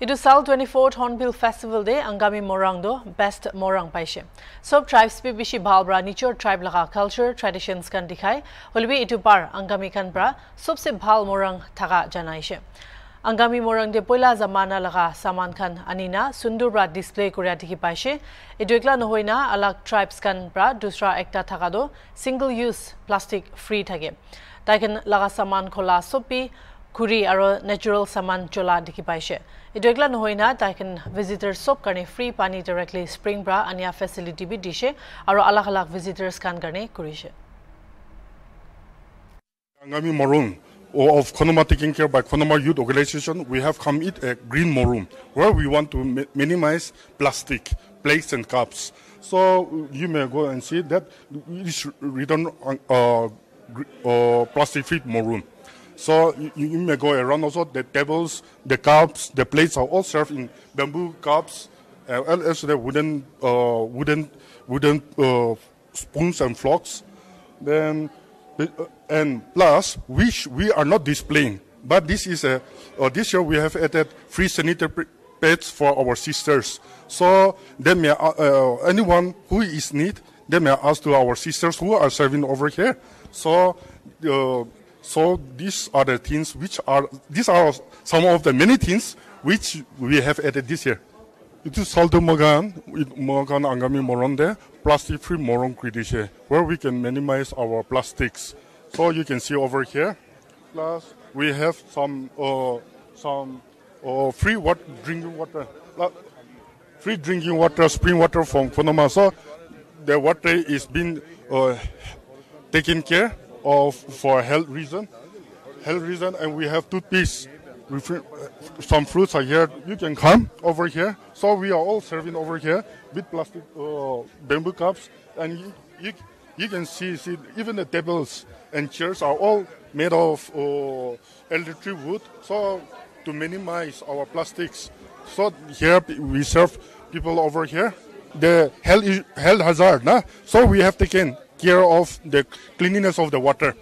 ইটো চাল twenty fourth hornbill festival দে আংগামী মৰং দো বেষ্ট মৰং পাইছে চব ট্ৰাইবছ পি বেছি ভাল পৰা নিজৰ ট্ৰাইব লগা কালচাৰ ট্ৰেডিশ্যনছ খান দেখাই হলবি ইটো পাৰ আংগামী খান পৰা চবচে ভাল মৰং থকা জনাইছে আংগামী মৰং দে পইলা জামানা লগা সামান খান আনিনা সুন্দৰ পৰা ডিছপ্লে কৰি দেখি পাইছে এইটো একলা নহয় না আলাক ট্ৰাইবছ খান পৰা দুচৰা একটা থকাটো ছিংগল ইউজ প্লাষ্টিক ফ্ৰী থাকে তাইখন লগা সামান খোলা চব্পি ঘূৰি আৰু নেচাৰেল চামান চলা দেখি পাইছে এইটো একলা নহয় না তাইখন ভিজিটাৰ্ছ চব কাৰণে ফ্ৰী পানী ডাইৰেক্টলি স্প্ৰিং পৰা আনিয়া ফেচিলিটি বি দিছে আৰু আলাগ আলাগ ভিজিটাৰ্ছ খান কাৰণে কৰিছে care by Konoma Youth Organization, we have come it a green morum where we want to mi minimize plastic plates and cups. So you may go and see that it is written on uh, uh, plastic free morum. So you, you, may go around also the tables, the cups, the plates are all served in bamboo cups, uh, also the wooden, uh, wooden, wooden uh, spoons and forks. Then, uh, and plus, which we are not displaying, but this is a, uh, this year we have added free sanitary pads for our sisters. So then may, uh, anyone who is need, they may ask to our sisters who are serving over here. So so these are the things which are, these are some of the many things which we have added this year. It is Salto Magan, Magan Angami Moronde, plastic free Moron Kritishe, where we can minimize our plastics. So you can see over here, plus we have some, uh, some uh, free water, drinking water, free drinking water, spring water from Konoma. So the water is being uh, taken care of for health reason, health reason, and we have toothpaste. Some fruits are here. You can come over here. So we are all serving over here with plastic uh, bamboo cups, and you, you, you can see, see even the tables and chairs are all made of uh, tree wood. So to minimize our plastics. So here we serve people over here. The health, health hazard, nah? so we have taken care of the cleanliness of the water.